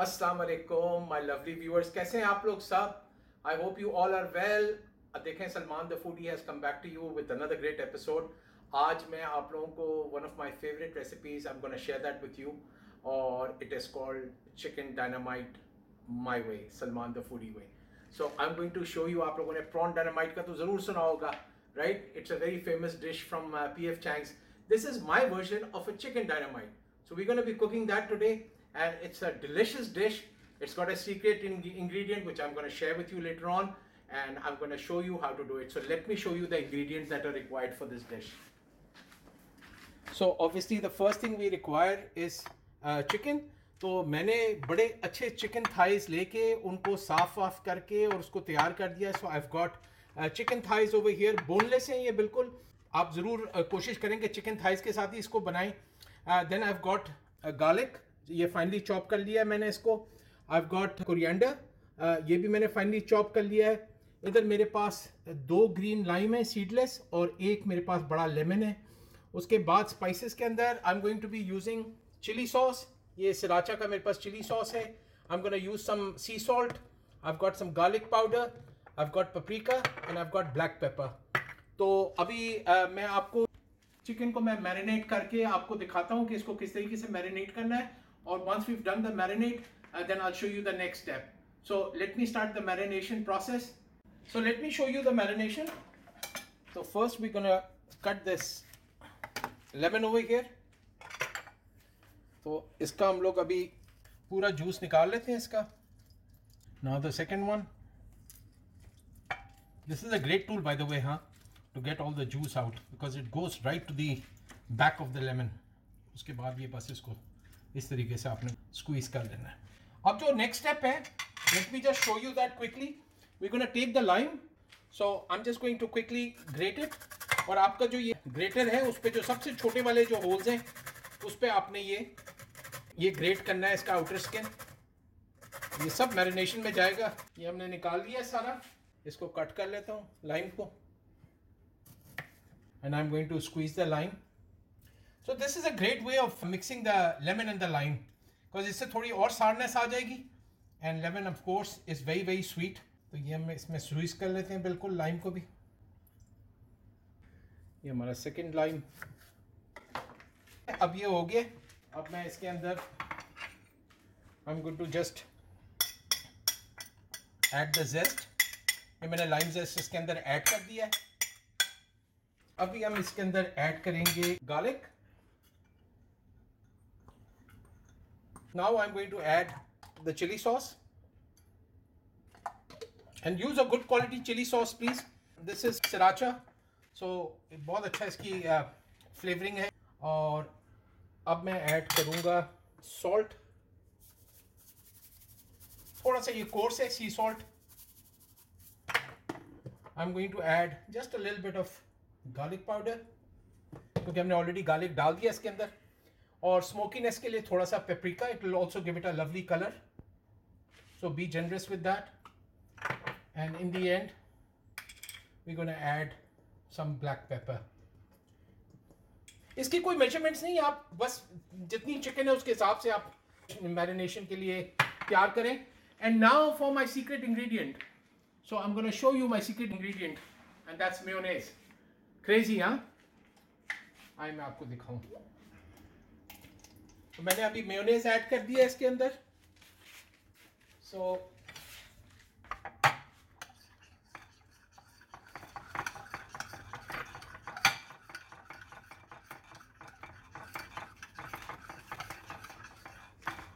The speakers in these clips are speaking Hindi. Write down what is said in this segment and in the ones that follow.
अस्सलाम वालेकुम माय लवली व्यूअर्स कैसे हैं आप लोग सब? I hope you all are well देखें Salman the foodie has come back to you with another great episode आज मैं आप लोगों को one of my favourite recipes I am gonna share that with you और it is called chicken dynamite my way Salman the foodie way so I am going to show you आप लोगों ने प्रॉन डायनामाइट का तो ज़रूर सुना होगा right it's a very famous dish from P F Chang's this is my version of a chicken dynamite so we gonna be cooking that today and it's a delicious dish. It's got a secret in ingredient which I'm going to share with you later on and I'm going to show you how to do it. So let me show you the ingredients that are required for this dish. So obviously the first thing we require is uh, chicken. तो मैंने बड़े अच्छे चिकन थाइज लेके उनको साफ वाफ करके और उसको तैयार कर दिया so I got chicken thighs over here boneless हैं ये बिल्कुल आप ज़रूर uh, कोशिश करेंगे चिकन थाइज के साथ ही इसको बनाएं देन आई गॉट गार्लिक ये फाइनली चॉप कर लिया है मैंने इसको। आई गॉट कोरिएंडर ये भी मैंने फाइनली चॉप कर लिया है। इधर मेरे पास दो ग्रीन लाइम है सीडलेस और एक मेरे पास बड़ा लेमन है। उसके बाद स्पाइसेस के अंदर I am going to be using chilli sauce ये सिराचा का मेरे पास चिली सॉस है। I am gonna use some sea salt I got some garlic powder I got paprika and I got black pepper तो अभी uh, मैं आपको चिकन को मैं मैरिनेट करके आपको दिखाता हूँ कि इसको किस तरीके से मैरिनेट करना है। or once we've done the marinade, uh, then I'll show you the next step. So let me start the marination process. So let me show you the marination. So first we're gonna cut this lemon over here. तो इसका हम लोग अभी पूरा जूस निकाल लेते हैं इसका now the second one this is a great tool by the way huh to get all the juice out because it goes right to the back of the lemon उसके बाद ये बस इसको इस तरीके से आपने स्क्वीज कर लेना है। अब जो नेक्स्ट स्टेप है let me just show you that quickly we gonna take the lime so I am just going to quickly grate it और आपका जो ये ग्रेटर है, उस पर जो सबसे छोटे वाले जो होल्स हैं, उस पर आपने ये ये ग्रेट करना है इसका आउटर स्किन ये सब मैरिनेशन में जाएगा। ये हमने निकाल लिया सारा। इसको कट कर लेता हूँ लाइम को। And I am going to squeeze the lime so this is a great way of mixing the lemon and the lime because इससे थोड़ी और सारनेस आ जाएगी। And lemon of course is very very sweet तो ये हम इसमें स्वीज कर लेते हैं बिल्कुल लाइम को भी। ये हमारा सेकेंड लाइम अब ये हो गया। अब मैं इसके अंदर I am good to just add the zest ये मैंने लाइम जेस्ट इसके अंदर ऐड कर दिया है। अभी हम इसके अंदर ऐड करेंगे garlic Now I'm going to add the chili sauce. And use a good quality chili sauce, please. This is sriracha. So बहुत अच्छा इसकी फ्लेवरिंग है और अब मैं ऐड करूँगा सॉल्ट थोड़ा सा ये कोर्स है sea salt I am going to add just a little bit of garlic powder क्योंकि हमने ऑलरेडी गार्लिक डाल दिया इसके अंदर और स्मोकीनेस के लिए थोड़ा सा paprika it will also give it a lovely colour so be generous with that and in the end we gonna add some black pepper इसकी कोई मेजरमेंट्स नहीं, आप बस जितनी चिकन है, उसके हिसाब से आप मैरिनेशन के लिए तैयार करें। And now for my secret ingredient so I am gonna show you my secret ingredient and that's mayonnaise crazy हाँ आई मैं आपको दिखाऊँ। तो मैंने अभी मेयोनेज ऐड कर दिया इसके अंदर। सो so,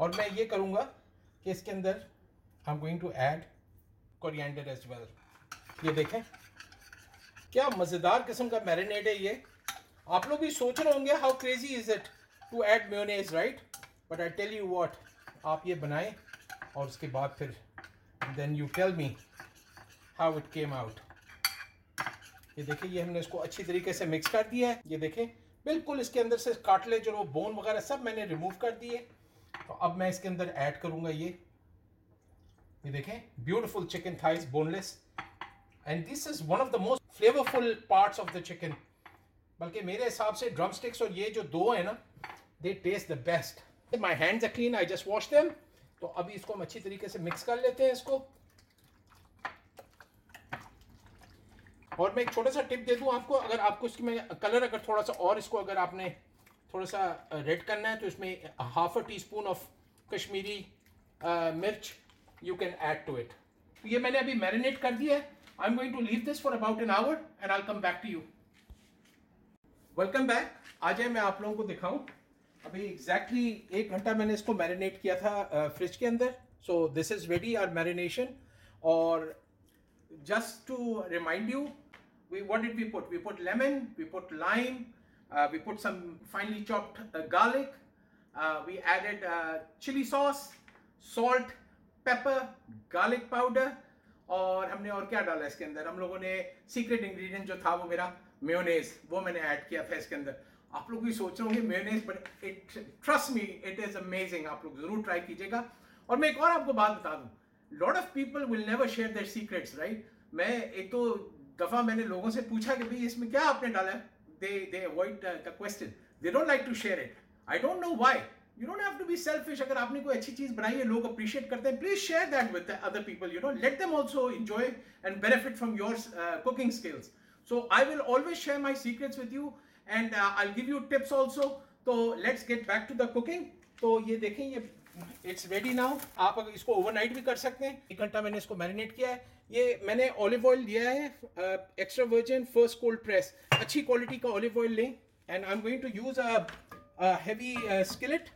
और मैं ये करूँगा कि इसके अंदर I am going to add coriander as well ये देखें क्या मज़ेदार किस्म का मैरिनेट है ये। आप लोग भी सोच रहे होंगे how crazy is it to add mayonnaise right but I tell you what आप ये बनाएँ और उसके बाद फिर then you tell me how it came out ये देखिए, ये हमने इसको अच्छी तरीके से मिक्स कर दिया है। ये देखें बिल्कुल इसके अंदर से काटले जो वो बोन वगैरह सब मैंने रिमूव कर दिए तो अब मैं इसके अंदर ऐड करूँगा ये। ये देखें beautiful chicken thighs boneless and this is one of the most flavourful parts of the chicken बल्कि मेरे हिसाब से ड्रम स्टिक्स और ये जो दो है ना they taste the best. My hands are clean, I just wash them. तो अभी इसको हम अच्छी तरीके से मिक्स कर लेते हैं इसको। और मैं एक छोटा सा टिप दे दूँ आपको। अगर आपको इसकी में कलर अगर थोड़ा सा और इसको अगर आपने थोड़ा सा रेड करना है तो इसमें half a teaspoon of Kashmiri mirch you can add to it ये मैंने अभी मैरिनेट कर दिया है। I am going to leave this for about an hour and I come back to you welcome back आ जाए मैं आप लोगों को दिखाऊँ। अभी एग्जैक्टली exactly एक घंटा मैंने इसको मैरिनेट किया था फ्रिज के अंदर। So this is ready our marination और just to remind you we want it we put we put lemon we put lime we put some finely chopped garlic we added chilli sauce salt pepper garlic powder और हमने और क्या डाला इसके अंदर? हम लोगों ने सीक्रेट इंग्रेडिएंट जो था वो मेरा मेयोनेज वो मैंने ऐड किया था इसके अंदर। आप लोग भी सोच रहे होंगे mayonnaise it trust me it is amazing आप लोग ज़रूर ट्राई कीजिएगा। और मैं एक और आपको बात बता दूँ lot of people will never share their secrets right मैं एक तो दफ़ा मैंने लोगों से पूछा कि भाई, इसमें क्या आपने डाला? है they they avoid the question they don't like to share it I don't know why you don't have to be selfish अगर आपने कोई अच्छी चीज़ बनाई है, लोग अप्रिशिएट करते हैं please share that with other people you know let them also enjoy and benefit from your cooking skills so I will always share my secrets with you and I give you tips also तो let's get back to the cooking तो ये देखें, ये इट्स रेडी नाउ आप अगर इसको ओवरनाइट भी कर सकते हैं। एक घंटा मैंने इसको मैरिनेट किया है। ये मैंने ऑलिव ऑयल लिया है। Extra virgin first cold press अच्छी क्वालिटी का ऑलिव ऑयल लें। And I am going to use heavy skillet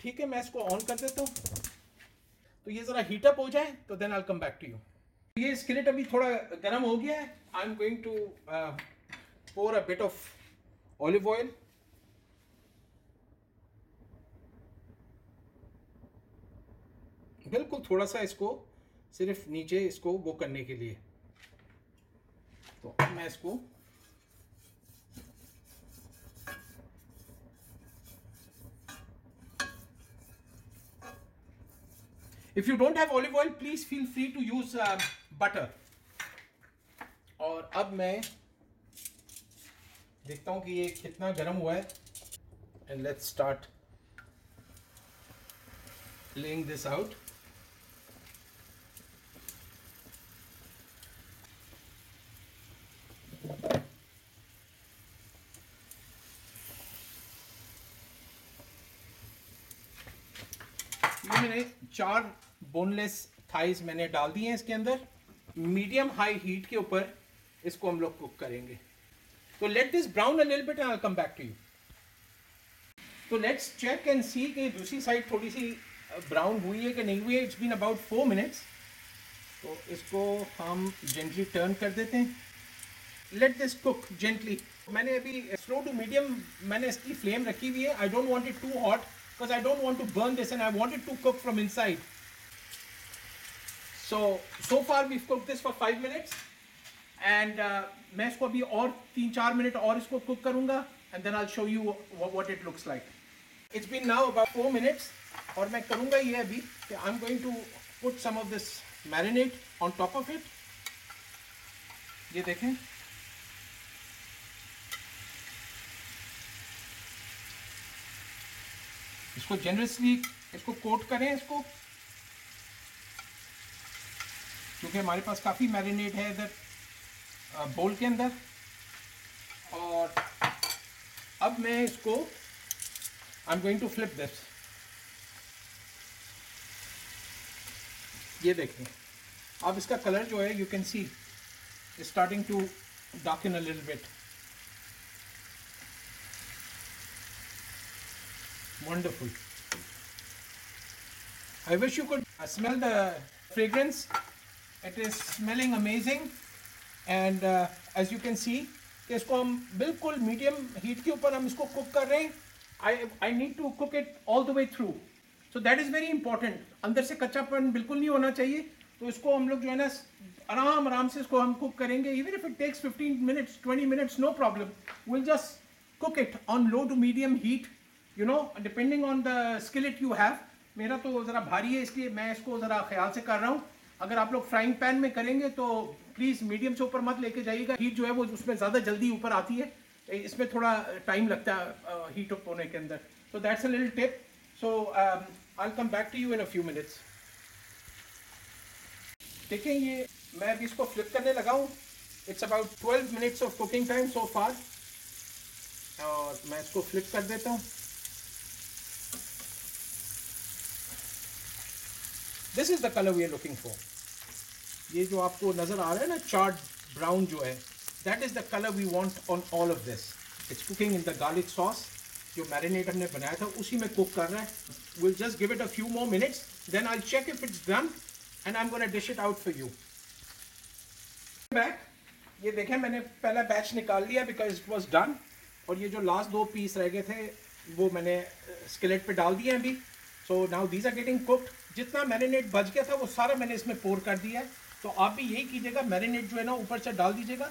ठीक है, मैं इसको ऑन कर देता हूँ। तो ये ज़रा हीटअप हो जाए तो then I come back to you ये स्किलेट अभी थोड़ा गर्म हो गया है। I am going to pour a bit of olive oil बिल्कुल थोड़ा सा इसको सिर्फ़ नीचे इसको वो करने के लिए। तो मैं इसको if you don't have olive oil please feel free to use butter और अब मैं देखता हूँ कि ये कितना गर्म हुआ है। And let's start laying this out मैंने चार बोनलेस थाइस मैंने डाल दिए हैं इसके अंदर। मीडियम हाई हीट के ऊपर इसको हम लोग कुक करेंगे। तो let this brown a little bit and I come back to you तो लेट्स चेक एंड सी कि दूसरी साइड थोड़ी सी ब्राउन हुई है कि नहीं हुई है। It's been about four minutes तो इसको हम जेंटली टर्न कर देते हैं। लेट दिस कुक जेंटली मैंने अभी स्लो टू मीडियम मैंने इसकी फ्लेम रखी हुई है। I don't want it too hot because I don't want to burn this and I want it to cook from inside. So, so far we've cooked this for five minutes. And uh, मैं इसको अभी और तीन चार मिनट और इसको कुक करूँगा and then I show you what it looks like it's been now about four minutes और मैं करूँगा ये अभी कि I am going to put some of this marinate on top of it ये देखें। इसको जेनरसली इसको कोट करें इसको। क्योंकि हमारे पास काफ़ी मैरिनेट है इधर। बोल के अंदर और अब मैं इसको I am going to flip this ये देखें अब इसका कलर जो है you can see starting to dark in little bit Wonderful. I wish you could smell the fragrance. It is smelling amazing. And as you can see कि इसको हम बिल्कुल मीडियम हीट के ऊपर हम इसको कुक कर रहे हैं। I I need to cook it all the way through so that is very important अंदर से कच्चापन बिल्कुल नहीं होना चाहिए। तो इसको हम लोग जो है ना, आराम आराम से इसको हम कुक करेंगे। Even if it takes 15 minutes 20 minutes no problem will just cook it on low to medium heat you know depending on the skillet you have मेरा तो ज़रा भारी है, इसलिए मैं इसको ज़रा ख्याल से कर रहा हूँ। अगर आप लोग फ्राइंग पैन में करेंगे तो प्लीज़ मीडियम से ऊपर मत लेके जाइएगा। हीट जो है वो उसमें ज़्यादा जल्दी ऊपर आती है। इसमें थोड़ा टाइम लगता है हीट अप होने के अंदर। So that's a little tip so I come back to you in a few minutes देखें ये, मैं अभी इसको फ्लिप करने लगा हूँ। It's about 12 minutes of cooking time so far और मैं इसको फ्लिप कर देता हूँ। This is the colour we are looking for ये जो आपको नज़र आ रहा है ना चार्ट ब्राउन जो है that is the colour we want on all of this it's cooking in the garlic sauce जो मैरिनेट हमने बनाया था, उसी में कुक कर रहा है। Will just give it a few more minutes then I check if it's done and I am gonna dish it out for you back ये देखें, मैंने पहला बैच निकाल लिया बिकॉज़ इट वॉज़ डन और ये जो लास्ट दो पीस रह गए थे, वो मैंने स्केलेट पे डाल दिए हैं अभी। So now these are getting cooked जितना मैरिनेट बच गया था, वो सारा मैंने इसमें पोर कर दिया है। तो आप भी यही कीजिएगा मैरिनेट जो है ना ऊपर से डाल दीजिएगा।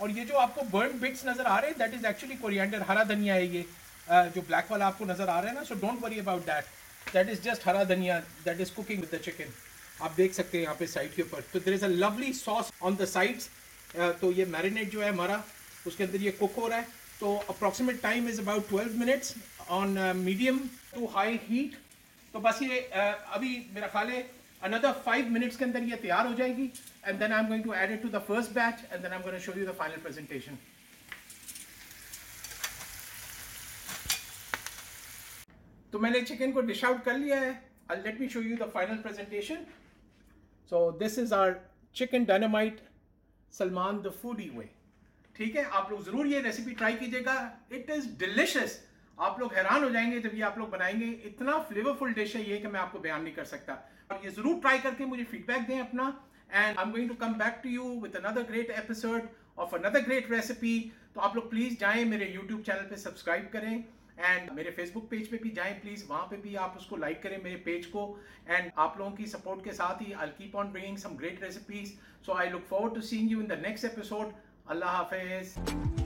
और ये जो आपको बर्न बिट्स नज़र आ रहे हैं दैट इज़ एक्चुअली कोरिएंडर हरा धनिया है ये जो ब्लैक वाला आपको नज़र आ रहा है ना so don't worry about that that is just hara dhania that is cooking with the chicken आप देख सकते हैं यहाँ पे साइड के ऊपर। तो there is a lovely sauce on the sides तो ये मैरिनेट जो है हमारा उसके अंदर ये कुक हो रहा है। तो approximate time is about 12 minutes on medium to high heat तो बस ये uh, अभी मेरा ख्याल है अनदर फाइव मिनट्स के अंदर ये तैयार हो जाएगी I am going to add it to the first batch and then I am going to show you the final presentation तो मैंने चिकन को डिश आउट कर लिया है. Let me show you the final presentation so this is our chicken dynamite Salman the foodie way ठीक है? आप लोग ज़रूर ये रेसिपी ट्राई कीजिएगा. इट इज़ डिलिशियस आप लोग हैरान हो जाएँगे जब ये आप लोग बनाएँगे. इतना फ्लेवरफुल डिश है ये कि मैं आपको बयान नहीं कर सकता. और ये ज़रूर ट्राई करके मुझे फीडबैक दें अपना। And I am going to come back to you with another great episode of another great recipe तो आप लोग प्लीज़ जाएँ, मेरे यूट्यूब चैनल पे सब्सक्राइब करें। एंड मेरे फेसबुक पेज पे भी जाएँ प्लीज़ वहाँ पे भी आप उसको लाइक करें मेरे पेज को। एंड आप लोगों की सपोर्ट के साथ ही I keep on bringing some great recipes so I look forward to seeing you in the next episode अल्लाह हाफिज़।